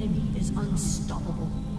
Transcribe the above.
enemy is unstoppable.